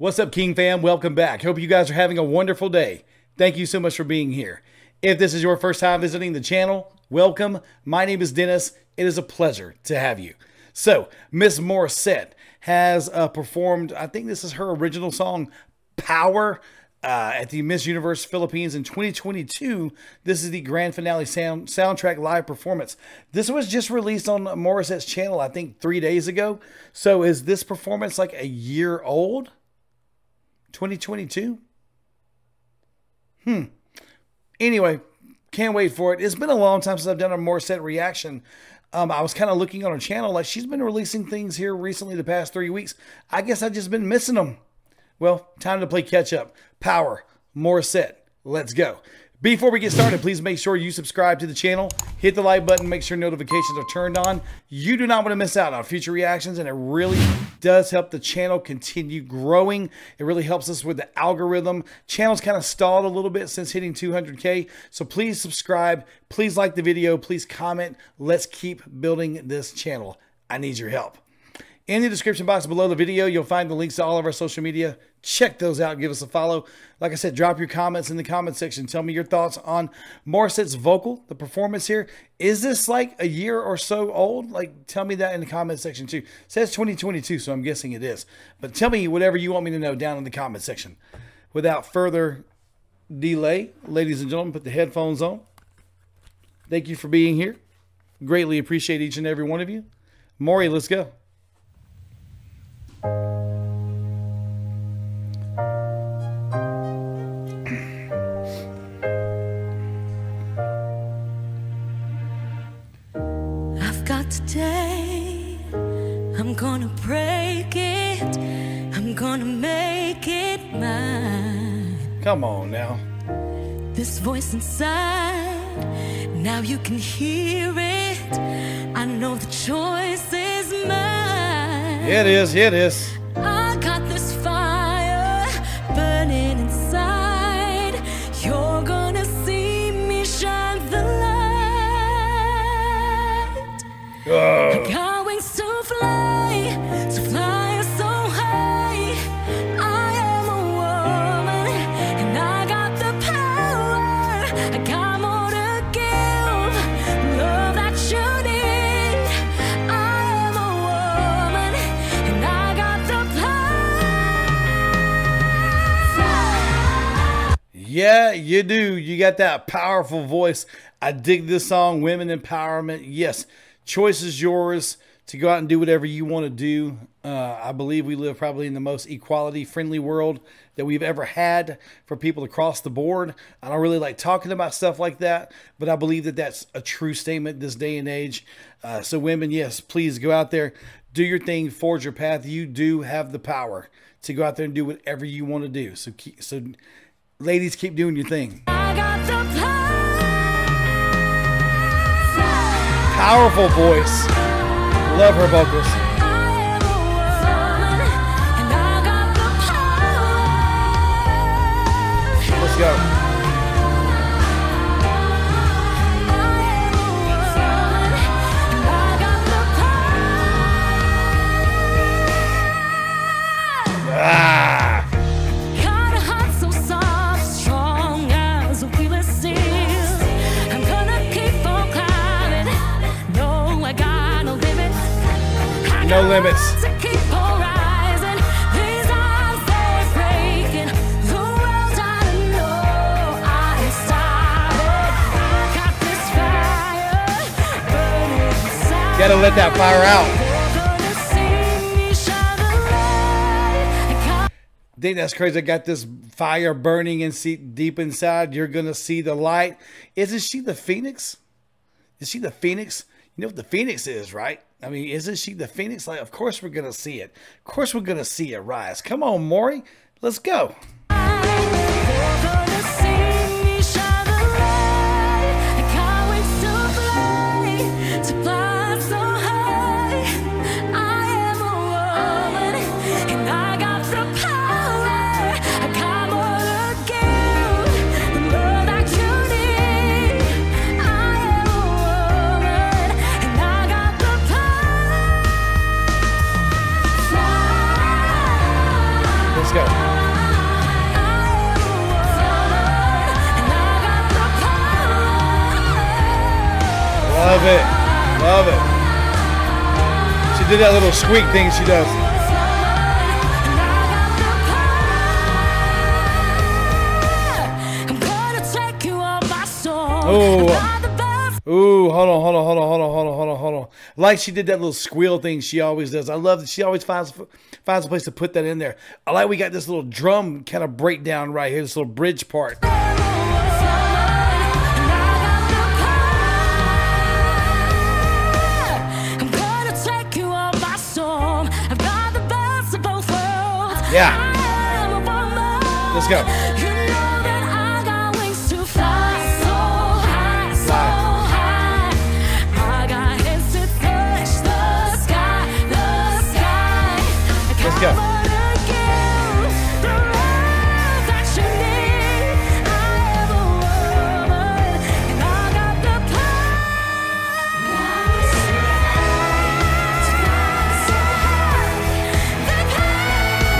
What's up, King fam? Welcome back. Hope you guys are having a wonderful day. Thank you so much for being here. If this is your first time visiting the channel, welcome. My name is Dennis. It is a pleasure to have you. So, Miss Morissette has uh, performed, I think this is her original song, Power, uh, at the Miss Universe Philippines in 2022. This is the grand finale sound, soundtrack live performance. This was just released on Morissette's channel, I think, three days ago. So, is this performance like a year old? 2022? Hmm. Anyway, can't wait for it. It's been a long time since I've done a Morissette reaction. Um, I was kind of looking on her channel, like she's been releasing things here recently the past three weeks. I guess I've just been missing them. Well, time to play catch up. Power, Morissette. Let's go. Before we get started, please make sure you subscribe to the channel, hit the like button, make sure notifications are turned on. You do not want to miss out on future reactions, and it really does help the channel continue growing. It really helps us with the algorithm. Channel's kind of stalled a little bit since hitting 200K, so please subscribe, please like the video, please comment. Let's keep building this channel. I need your help. In the description box below the video, you'll find the links to all of our social media. Check those out. Give us a follow. Like I said, drop your comments in the comment section. Tell me your thoughts on Morissette's vocal, the performance here. Is this like a year or so old? Like, tell me that in the comment section too. It says 2022, so I'm guessing it is. But tell me whatever you want me to know down in the comment section. Without further delay, ladies and gentlemen, put the headphones on. Thank you for being here. Greatly appreciate each and every one of you. Mori, let's go. Today. I'm gonna break it. I'm gonna make it mine. Come on now. This voice inside. Now you can hear it. I know the choice is mine. It is, it is. Yeah, you do. You got that powerful voice. I dig this song, Women Empowerment. Yes, choice is yours to go out and do whatever you want to do. Uh, I believe we live probably in the most equality friendly world that we've ever had for people across the board. I don't really like talking about stuff like that, but I believe that that's a true statement this day and age. Uh, so, women, yes, please go out there, do your thing, forge your path. You do have the power to go out there and do whatever you want to do. So, keep, so ladies, keep doing your thing. Powerful voice. Love her vocals. I am ah. Burning inside. gotta let that fire out. Gonna see me shine the light. I think that's crazy. I got this fire burning in see, deep inside. You're gonna see the light. Isn't she the phoenix? Is she the phoenix? You know what the phoenix is, right? I mean, isn't she the phoenix? Like, of course we're gonna see it. Of course we're gonna see it rise. Come on, Mori, let's go. Love it. She did that little squeak thing she does. Oh. Ooh, hold on, hold on, hold on, hold on, hold on, hold on, hold on. Like she did that little squeal thing she always does. I love that she always finds finds a place to put that in there. I like we got this little drum kind of breakdown right here, this little bridge part. Yeah. Let's go.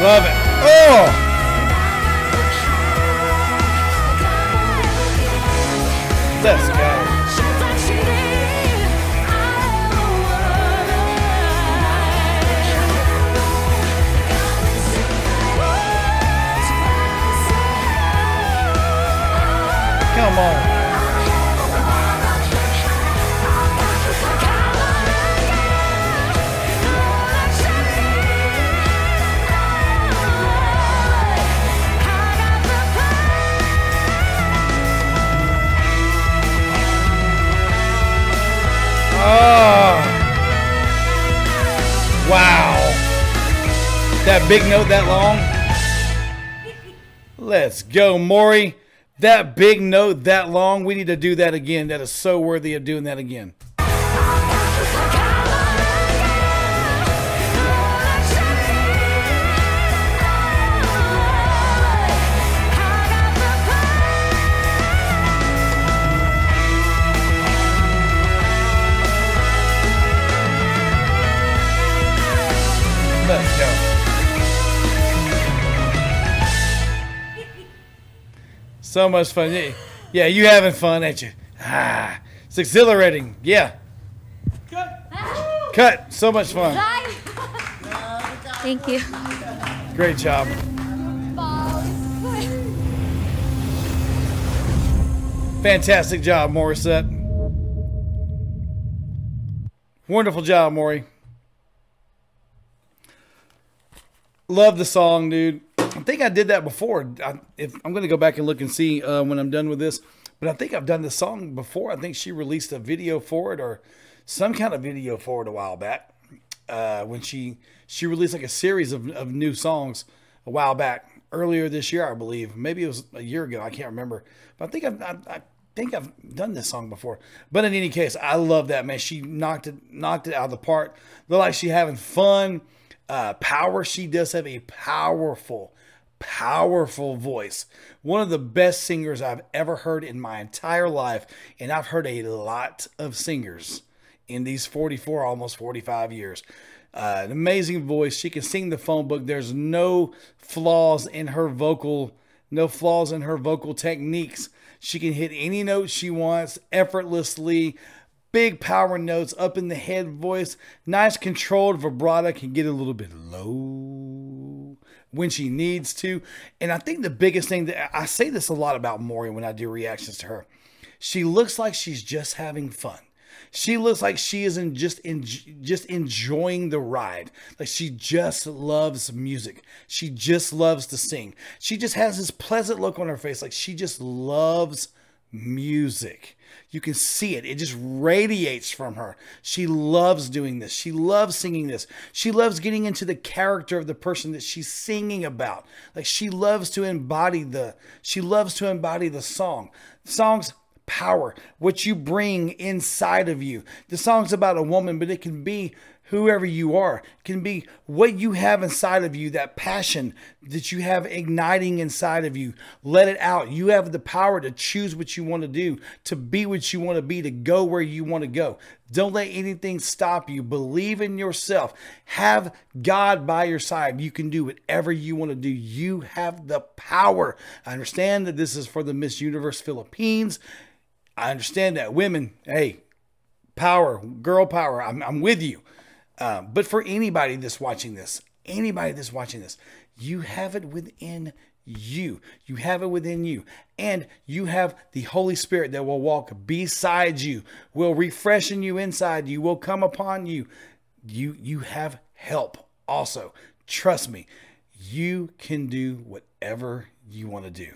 Love it. Oh, let's go. Come on. Wow. That big note that long? Let's go, Mori. That big note that long, we need to do that again. That is so worthy of doing that again. So much fun. Yeah, Yeah, you having fun, ain't you? Ah, it's exhilarating. Yeah. Cut. So much fun. Thank you. Great job. Fantastic job, Morissette. Wonderful job, Mori. Love the song, dude. I think I did that before. I, if I'm going to go back and look and see uh, when I'm done with this, but I think I've done this song before. I think she released a video for it or some kind of video for it a while back. Uh, when she she released like a series of, of new songs a while back earlier this year, I believe. Maybe it was a year ago. I can't remember, but I think I've, I, I think I've done this song before. But in any case, I love that man. She knocked it knocked it out of the park. Look like she having fun. Uh, power. She does have a powerful, powerful voice. One of the best singers I've ever heard in my entire life, and I've heard a lot of singers in these 44, almost 45 years. Uh, an amazing voice. She can sing the phone book. There's no flaws in her vocal, no flaws in her vocal techniques. She can hit any note she wants effortlessly. Big power notes up in the head voice. Nice controlled vibrato. Can get a little bit low when she needs to. And I think the biggest thing that I say this a lot about Mori when I do reactions to her. She looks like she's just having fun. She looks like she isn't just in, just enjoying the ride. Like she just loves music. She just loves to sing. She just has this pleasant look on her face, like she just loves music. You can see it. It just radiates from her. She loves doing this. She loves singing this. She loves getting into the character of the person that she's singing about. Like she loves to embody the she loves to embody the song. Songs power, what you bring inside of you. The song's about a woman, but it can be whoever you are. It can be what you have inside of you, that passion that you have igniting inside of you. Let it out. You have the power to choose what you want to do, to be what you want to be, to go where you want to go. Don't let anything stop you. Believe in yourself. Have God by your side. You can do whatever you want to do. You have the power. I understand that this is for the Miss Universe Philippines. I understand that women, hey, power, girl power. I'm, I'm with you. Uh, but for anybody that's watching this, anybody that's watching this, you have it within you. You have it within you. And you have the Holy Spirit that will walk beside you, will refreshen you inside you, will come upon you. You you have help also. Trust me, you can do whatever you want to do.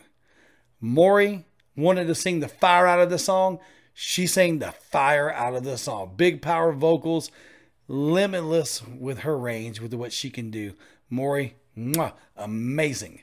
Mori wanted to sing the fire out of the song. She sang the fire out of the song. Big power vocals, limitless with her range, with what she can do. Mori, mwah, amazing.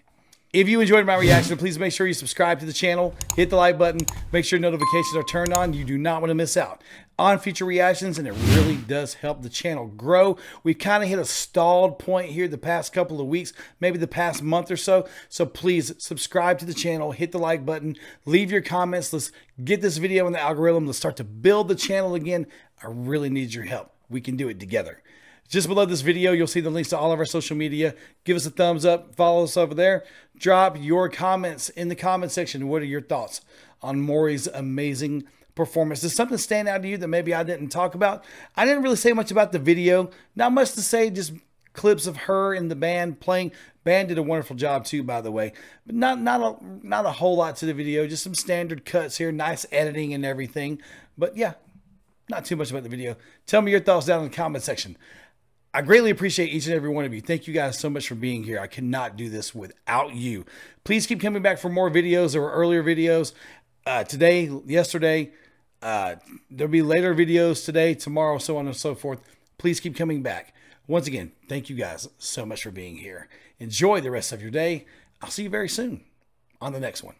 If you enjoyed my reaction, please make sure you subscribe to the channel, hit the like button, make sure notifications are turned on. You do not want to miss out on future reactions, and it really does help the channel grow. We've kind of hit a stalled point here the past couple of weeks, maybe the past month or so. So please subscribe to the channel, hit the like button, leave your comments. Let's get this video in the algorithm. Let's start to build the channel again. I really need your help. We can do it together. Just below this video, you'll see the links to all of our social media. Give us a thumbs up, follow us over there. Drop your comments in the comment section. What are your thoughts on Mori's amazing performance? Does something stand out to you that maybe I didn't talk about? I didn't really say much about the video. Not much to say, just clips of her and the band playing. Band did a wonderful job too, by the way. But not not a not a whole lot to the video. Just some standard cuts here, nice editing and everything. But yeah, not too much about the video. Tell me your thoughts down in the comment section. I greatly appreciate each and every one of you. Thank you guys so much for being here. I cannot do this without you. Please keep coming back for more videos or earlier videos. Uh, today, yesterday, uh, there'll be later videos today, tomorrow, so on and so forth. Please keep coming back. Once again, thank you guys so much for being here. Enjoy the rest of your day. I'll see you very soon on the next one.